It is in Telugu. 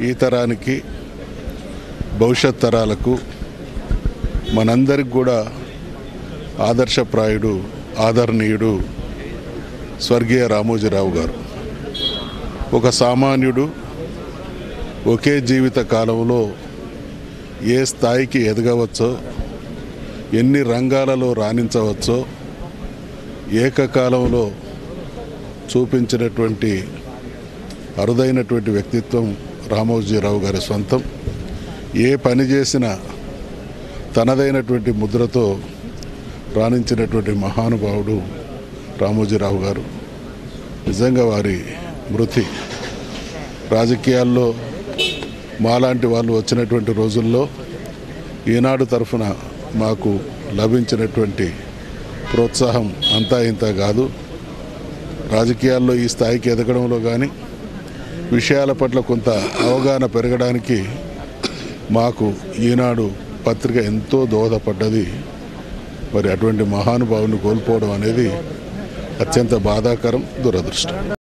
ఈ తరానికి భవిష్యత్ తరాలకు మనందరికి కూడా ఆదర్శప్రాయుడు ఆదరణీయుడు స్వర్గీయ రామోజీరావు గారు. ఒక సామాన్యుడు ఒకే జీవిత కాలంలో ఏ స్థాయికి ఎదగవచ్చో ఎన్ని రంగాలలో రాణించవచ్చో ఏకకాలంలో చూపించినటువంటి అరుదైనటువంటి వ్యక్తిత్వం రామోజీరావు గారి సొంతం. ఏ పని చేసినా తనదైనటువంటి ముద్రతో రాణించినటువంటి మహానుభావుడు రామోజీరావు గారు. నిజంగా వారి మృతి రాజకీయాల్లో మాలాంటి వాళ్ళు వచ్చినటువంటి రోజుల్లో ఈనాడు తరఫున మాకు లభించినటువంటి ప్రోత్సాహం అంతా ఇంత కాదు. రాజకీయాల్లో ఈ స్థాయికి ఎదగడంలో కానీ విషయాల పట్ల కొంత అవగాహన పెరగడానికి మాకు ఈనాడు పత్రిక ఎంతో దోహదపడ్డది. మరి అటువంటి మహానుభావుని కోల్పోవడం అనేది అత్యంత బాధాకరం దురదృష్టం.